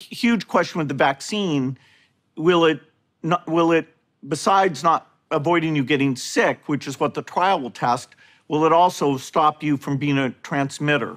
huge question with the vaccine, will it, not, will it, besides not avoiding you getting sick, which is what the trial will test, will it also stop you from being a transmitter?